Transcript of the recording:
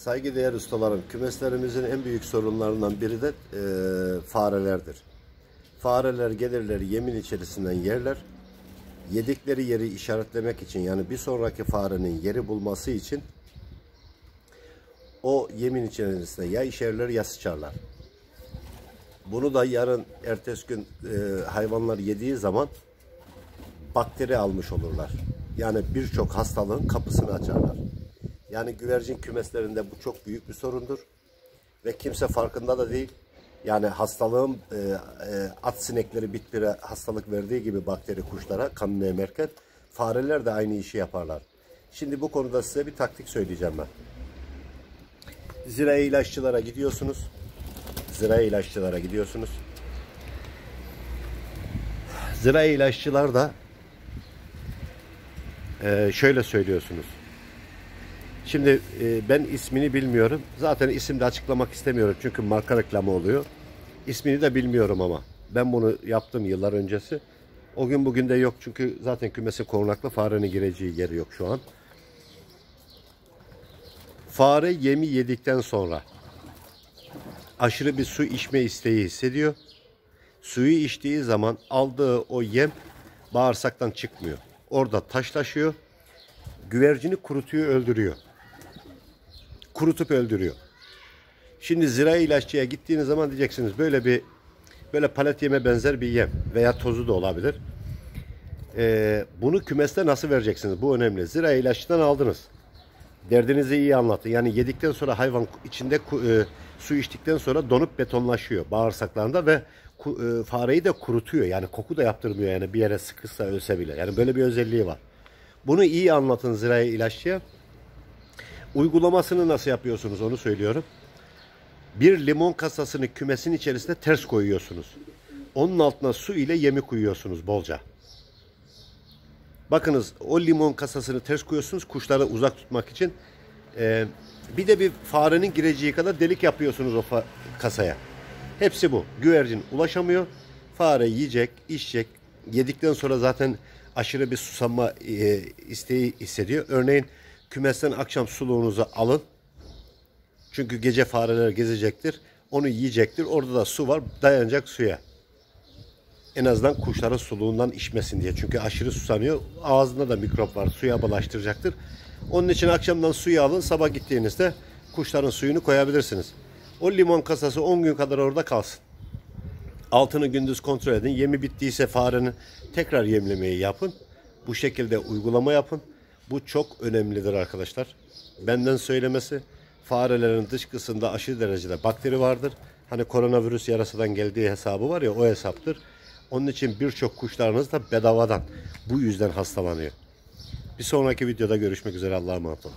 Saygıdeğer ustalarım, kümeslerimizin en büyük sorunlarından biri de e, farelerdir. Fareler gelirler yemin içerisinden yerler. Yedikleri yeri işaretlemek için yani bir sonraki farenin yeri bulması için o yemin içerisinde ya işerler ya sıçarlar. Bunu da yarın ertesi gün e, hayvanlar yediği zaman bakteri almış olurlar. Yani birçok hastalığın kapısını açarlar. Yani güvercin kümeslerinde bu çok büyük bir sorundur. Ve kimse farkında da değil. Yani hastalığın e, e, at sinekleri bitkilere hastalık verdiği gibi bakteri kuşlara kanını emerken fareler de aynı işi yaparlar. Şimdi bu konuda size bir taktik söyleyeceğim ben. Zirai ilaççılara gidiyorsunuz. Zirai ilaççılara gidiyorsunuz. Zirai ilaççılar da e, şöyle söylüyorsunuz. Şimdi e, ben ismini bilmiyorum. Zaten isim de açıklamak istemiyorum çünkü marka reklamı oluyor. İsmini de bilmiyorum ama. Ben bunu yaptım yıllar öncesi. O gün bugün de yok çünkü zaten kümesi korunaklı farenin gireceği yeri yok şu an. Fare yemi yedikten sonra aşırı bir su içme isteği hissediyor. Suyu içtiği zaman aldığı o yem bağırsaktan çıkmıyor. Orada taşlaşıyor. Güvercini kurutuyor, öldürüyor. Kurutup öldürüyor. Şimdi zirai ilaççıya gittiğiniz zaman diyeceksiniz böyle bir böyle palet yeme benzer bir yem veya tozu da olabilir. Ee, bunu kümeste nasıl vereceksiniz? Bu önemli. Zirai ilaççıdan aldınız. Derdinizi iyi anlatın. Yani yedikten sonra hayvan içinde e, su içtikten sonra donup betonlaşıyor bağırsaklarında ve e, fareyi de kurutuyor. Yani koku da yaptırmıyor yani bir yere sıkışsa ölse bile. Yani böyle bir özelliği var. Bunu iyi anlatın zirai ilaççıya. Uygulamasını nasıl yapıyorsunuz onu söylüyorum. Bir limon kasasını kümesin içerisine ters koyuyorsunuz. Onun altına su ile yemi koyuyorsunuz bolca. Bakınız o limon kasasını ters koyuyorsunuz kuşları uzak tutmak için. Ee, bir de bir farenin gireceği kadar delik yapıyorsunuz o kasaya. Hepsi bu. Güvercin ulaşamıyor. Fare yiyecek, içecek. Yedikten sonra zaten aşırı bir susanma e, isteği hissediyor. Örneğin kümesten akşam suluğunuzu alın. Çünkü gece fareler gezecektir. Onu yiyecektir. Orada da su var. Dayanacak suya. En azından kuşların suluğundan içmesin diye. Çünkü aşırı susanıyor. Ağzında da mikrop var. Suya bulaştıracaktır. Onun için akşamdan suyu alın. Sabah gittiğinizde kuşların suyunu koyabilirsiniz. O limon kasası 10 gün kadar orada kalsın. Altını gündüz kontrol edin. Yemi bittiyse farenin tekrar yemlemeyi yapın. Bu şekilde uygulama yapın. Bu çok önemlidir arkadaşlar. Benden söylemesi farelerin dışkısında aşırı derecede bakteri vardır. Hani koronavirüs yarasından geldiği hesabı var ya o hesaptır. Onun için birçok kuşlarınız da bedavadan bu yüzden hastalanıyor. Bir sonraki videoda görüşmek üzere Allah'a emanet olun.